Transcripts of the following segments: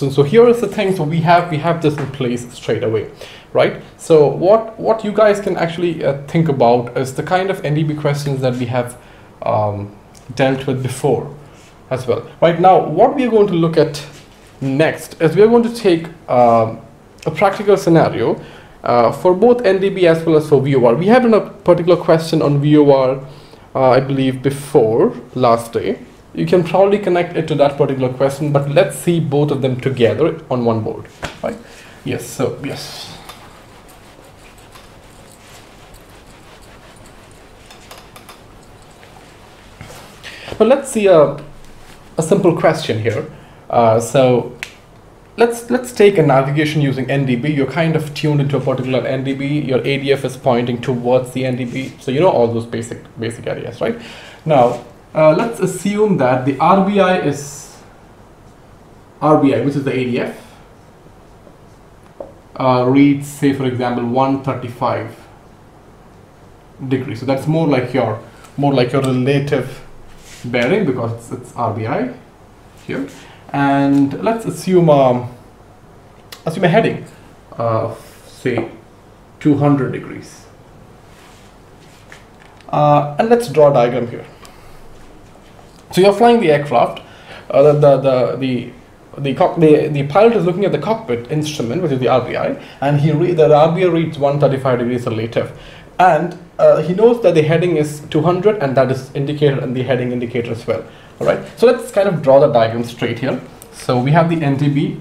So, so here is the thing. So we have we have this in place straight away, right? So what what you guys can actually uh, think about is the kind of NDB questions that we have um, dealt with before, as well. Right now, what we are going to look at next is we are going to take um, a practical scenario uh, for both NDB as well as for VOR. We had a particular question on VOR, uh, I believe, before last day. You can probably connect it to that particular question, but let's see both of them together on one board, right? Yes, so yes. But let's see a, a simple question here. Uh, so let's let's take a navigation using NDB. You're kind of tuned into a particular NDB. Your ADF is pointing towards the NDB. So you know all those basic basic areas, right? Now uh, let's assume that the RBI is RBI, which is the ADF, uh, reads say for example 135 degrees. So that's more like your more like your relative bearing because it's, it's RBI here. And let's assume um, assume a heading of say 200 degrees. Uh, and let's draw a diagram here so you're flying the aircraft uh, the, the, the, the the, the, pilot is looking at the cockpit instrument, which is the RBI, and he re the RBI reads 135 degrees relative. And uh, he knows that the heading is 200, and that is indicated in the heading indicator as well. All right, so let's kind of draw the diagram straight here. So we have the NDB.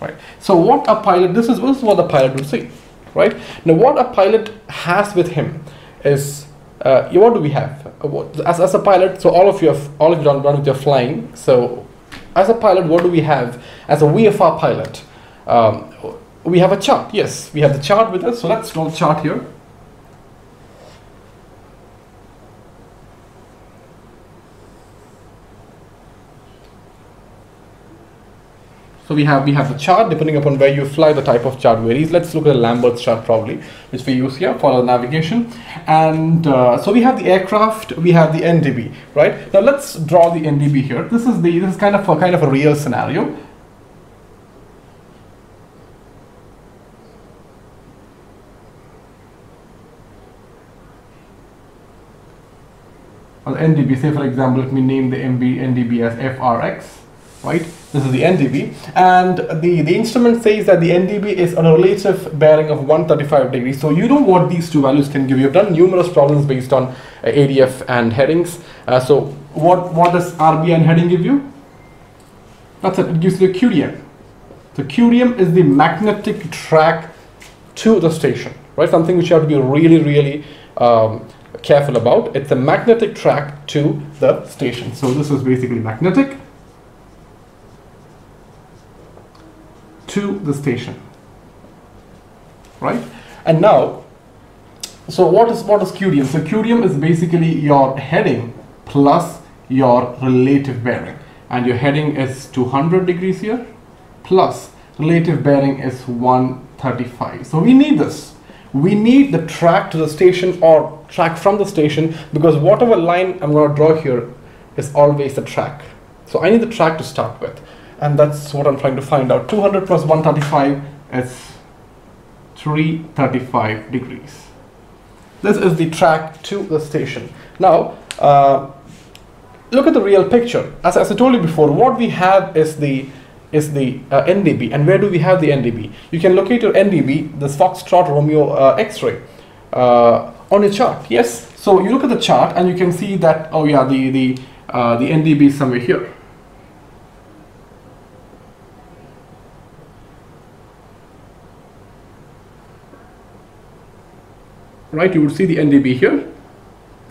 Right. So what a pilot, this is, this is what the pilot will see. Right. Now what a pilot has with him is, uh, what do we have? Uh, as, as a pilot, so all of you have, all of you done, done with your flying. So as a pilot, what do we have? As a VFR pilot, um, we have a chart. Yes, we have the chart with us. So let's draw the chart here. So we have we have the chart depending upon where you fly the type of chart varies. Let's look at the Lambert's chart probably, which we use here for the navigation. And uh, so we have the aircraft, we have the NDB, right? Now let's draw the NDB here. This is the this is kind of a kind of a real scenario. On NDB, say for example, let me name the MB NDB as FRX, right? This is the NDB, and the, the instrument says that the NDB is on a relative bearing of 135 degrees. So you know what these two values can give you. I've done numerous problems based on uh, ADF and headings. Uh, so what, what does RB and heading give you? That's it, it gives you the QDM. The QDM is the magnetic track to the station, right? Something which you have to be really, really um, careful about. It's a magnetic track to the station. So this is basically magnetic to the station. Right? And now so what is what is QDM so QDM is basically your heading plus your relative bearing. And your heading is 200 degrees here plus relative bearing is 135 so we need this. We need the track to the station or track from the station because whatever line I'm going to draw here is always the track. So I need the track to start with and that's what I'm trying to find out. 200 plus 135 is 335 degrees. This is the track to the station. Now, uh, look at the real picture. As, as I told you before, what we have is the is the uh, NDB. And where do we have the NDB? You can locate your NDB, this Foxtrot Romeo uh, X-ray, uh, on a chart. Yes. So you look at the chart and you can see that, oh yeah, the, the, uh, the NDB is somewhere here. Right? You would see the NDB here,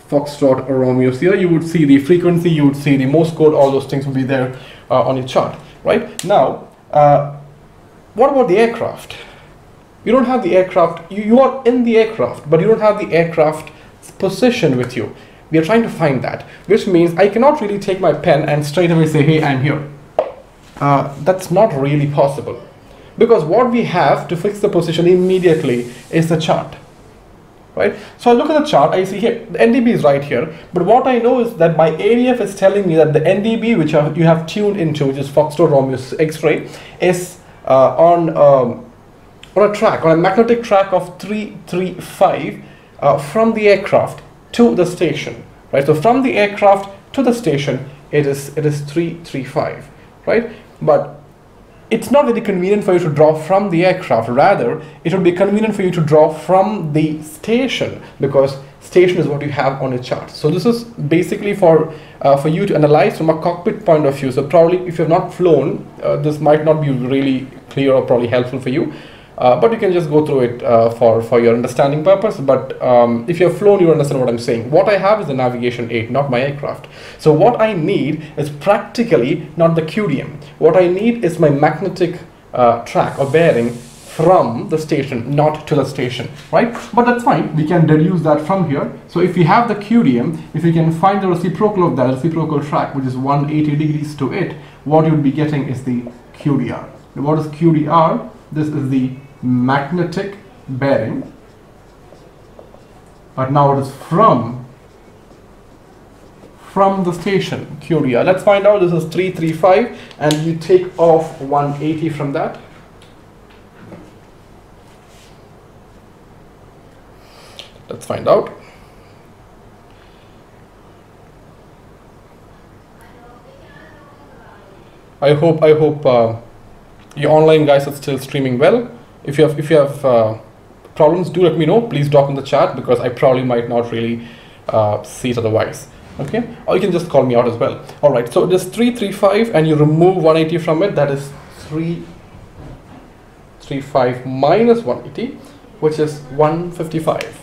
Foxtrot or Romeo here. You would see the frequency, you would see the Morse code, all those things will be there uh, on your chart, right? Now, uh, what about the aircraft? You don't have the aircraft, you, you are in the aircraft, but you don't have the aircraft position with you. We are trying to find that, which means I cannot really take my pen and straight away say, hey, I'm here. Uh, that's not really possible. Because what we have to fix the position immediately is the chart right? So I look at the chart, I see here, the NDB is right here, but what I know is that my ADF is telling me that the NDB which you have tuned into, which is Foxtrot Romeo X-ray, is uh, on, um, on a track, on a magnetic track of 335 uh, from the aircraft to the station, right? So from the aircraft to the station, it is, it is 335, right? But it's not very convenient for you to draw from the aircraft. Rather, it would be convenient for you to draw from the station because station is what you have on a chart. So this is basically for uh, for you to analyze from a cockpit point of view. So probably if you have not flown, uh, this might not be really clear or probably helpful for you. Uh, but you can just go through it uh, for, for your understanding purpose. But um, if you've flown, you understand what I'm saying. What I have is the navigation aid, not my aircraft. So what I need is practically not the QDM. What I need is my magnetic uh, track or bearing from the station, not to the station, right? But that's fine. We can deduce that from here. So if we have the QDM, if we can find the reciprocal of that reciprocal track, which is 180 degrees to it, what you'd be getting is the QDR. What is QDR? This is the magnetic bearing but now it is from from the station QDR Let's find out this is 335 and you take off 180 from that. Let's find out. I hope I hope uh, your online guys are still streaming well if you have if you have uh, problems do let me know. Please drop in the chat because I probably might not really uh, see it otherwise. Okay? Or you can just call me out as well. All right so it is 335 and you remove 180 from it. That is 335 minus 180 which is 155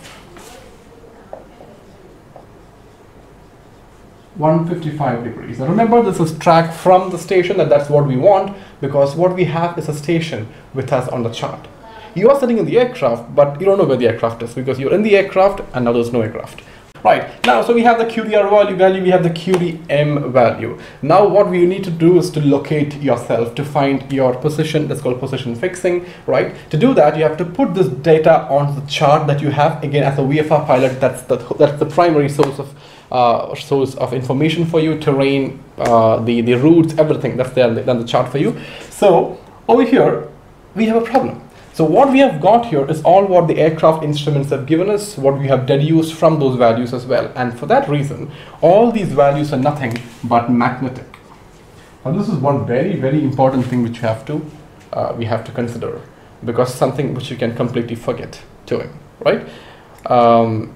155 degrees. Now remember this is track from the station and that's what we want because what we have is a station with us on the chart. You are sitting in the aircraft but you don't know where the aircraft is because you're in the aircraft and now there's no aircraft. Right, now so we have the QDR value, we have the QDM value. Now what we need to do is to locate yourself to find your position, that's called position fixing, right? To do that you have to put this data on the chart that you have, again as a VFR pilot, that's the, that's the primary source of uh, source of information for you, terrain, uh, the, the routes, everything that's there on the chart for you. So over here, we have a problem. So what we have got here is all what the aircraft instruments have given us, what we have deduced from those values as well. And for that reason, all these values are nothing but magnetic. Now this is one very, very important thing which you have to, uh, we have to consider because something which you can completely forget doing, right? Um,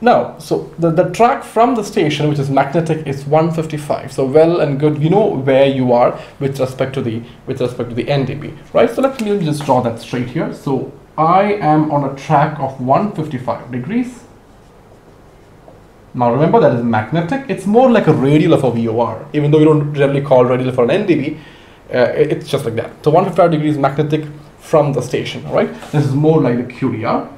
now, so the, the track from the station, which is magnetic, is 155. So well and good, you know where you are with respect to the with respect to the NDB, right? So let me just draw that straight here. So I am on a track of 155 degrees. Now remember that is magnetic. It's more like a radial of a VOR, even though you don't generally call radial for an NDB. Uh, it's just like that. So 155 degrees magnetic from the station, right? This is more like the QDR.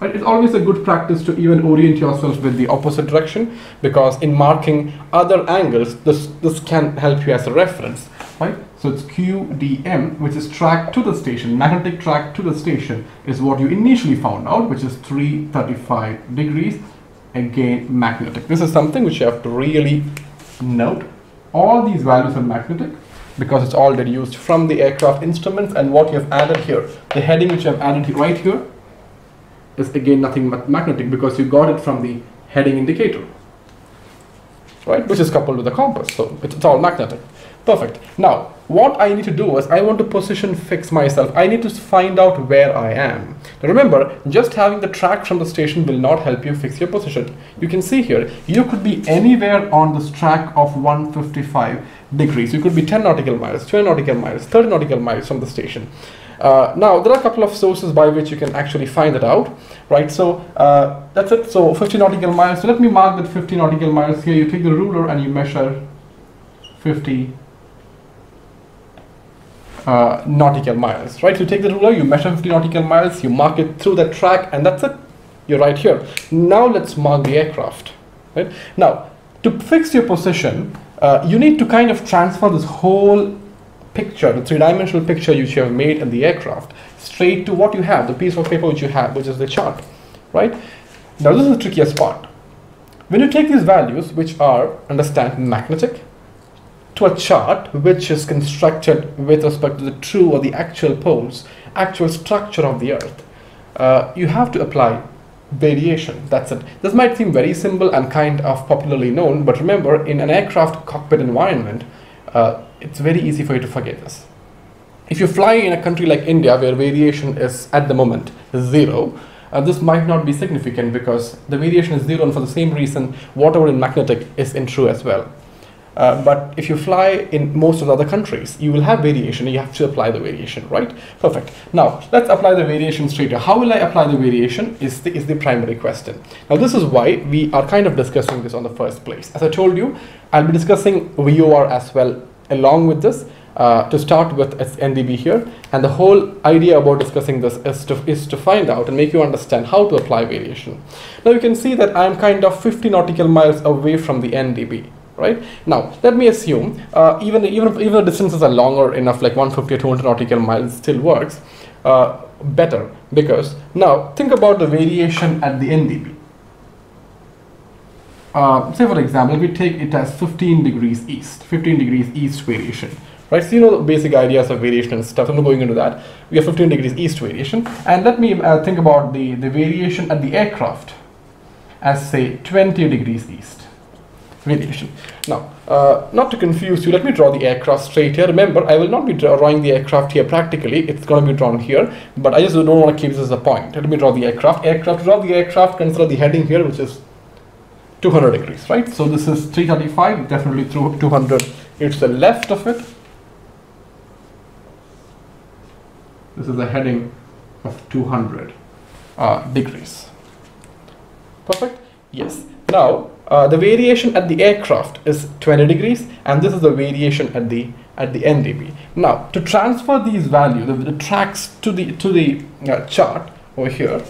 Right? It's always a good practice to even orient yourself with the opposite direction because in marking other angles, this, this can help you as a reference. Right? So it's QDM, which is track to the station, magnetic track to the station is what you initially found out, which is 335 degrees, again magnetic. This is something which you have to really note. All these values are magnetic because it's all deduced from the aircraft instruments and what you have added here. The heading which you have added right here is again nothing but magnetic because you got it from the heading indicator, right? Which is coupled with the compass, so it's, it's all magnetic. Perfect. Now, what I need to do is I want to position fix myself. I need to find out where I am. Now remember, just having the track from the station will not help you fix your position. You can see here, you could be anywhere on this track of 155 degrees. You could be 10 nautical miles, 20 nautical miles, 30 nautical miles from the station. Uh, now, there are a couple of sources by which you can actually find it out, right? So uh, that's it. So 50 nautical miles. So let me mark that 50 nautical miles here. You take the ruler and you measure 50 uh, nautical miles, right? You take the ruler, you measure 50 nautical miles, you mark it through that track, and that's it. You're right here. Now let's mark the aircraft, right? Now, to fix your position, uh, you need to kind of transfer this whole picture, the three-dimensional picture which you have made in the aircraft, straight to what you have, the piece of paper which you have, which is the chart, right? Now this is the trickiest part. When you take these values, which are, understand, magnetic, to a chart which is constructed with respect to the true or the actual poles, actual structure of the Earth, uh, you have to apply variation. That's it. This might seem very simple and kind of popularly known, but remember, in an aircraft cockpit environment, uh, it's very easy for you to forget this. If you fly in a country like India, where variation is at the moment zero, uh, this might not be significant because the variation is zero, and for the same reason, whatever in magnetic is in true as well. Uh, but if you fly in most of the other countries, you will have variation you have to apply the variation, right? Perfect. Now, let's apply the variation straight away. How will I apply the variation is the, is the primary question. Now, this is why we are kind of discussing this on the first place. As I told you, I'll be discussing VOR as well along with this. Uh, to start with it's NDB here and the whole idea about discussing this is to, is to find out and make you understand how to apply variation. Now you can see that I'm kind of 50 nautical miles away from the NDB right? Now, let me assume, uh, even, even, if, even the distances are longer enough, like 150 or 200 nautical miles still works uh, better because now think about the variation at the NDB. Uh, say for example, we take it as 15 degrees east, 15 degrees east variation, right? So you know the basic ideas of variation and stuff. I'm not going into that. We have 15 degrees east variation, and let me uh, think about the the variation at the aircraft as say 20 degrees east variation. Now, uh, not to confuse you, let me draw the aircraft straight here. Remember, I will not be drawing the aircraft here practically. It's going to be drawn here, but I just don't want to keep this as a point. Let me draw the aircraft. Aircraft, draw the aircraft, consider the heading here, which is 200 degrees, right? So this is 335, definitely through 200. It's the left of it. This is the heading of 200 uh, degrees. Perfect? Yes. Now, uh, the variation at the aircraft is 20 degrees and this is the variation at the at the NDB. Now to transfer these values, the, the tracks to the to the uh, chart over here,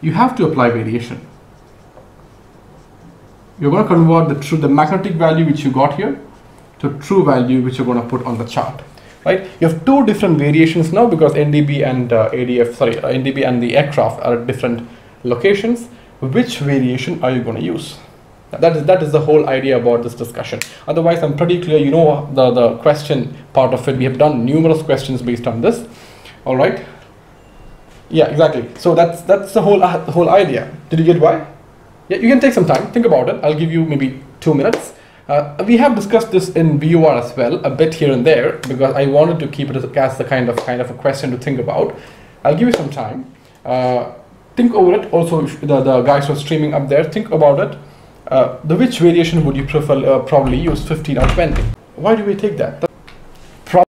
you have to apply variation. You're going to convert the true the magnetic value which you got here to true value which you're going to put on the chart right? You have two different variations now because NDB and uh, ADF, sorry, uh, NDB and the aircraft are at different locations. Which variation are you going to use? That is, that is the whole idea about this discussion. Otherwise, I'm pretty clear, you know the, the question part of it. We have done numerous questions based on this. All right. Yeah, exactly. So that's that's the whole uh, whole idea. Did you get why? Yeah, you can take some time. Think about it. I'll give you maybe two minutes. Uh, we have discussed this in VOR as well, a bit here and there, because I wanted to keep it as the kind of kind of a question to think about. I'll give you some time. Uh, think over it. Also, the, the guys who are streaming up there, think about it. Uh, the which variation would you prefer? Uh, probably use 15 or 20. Why do we take that?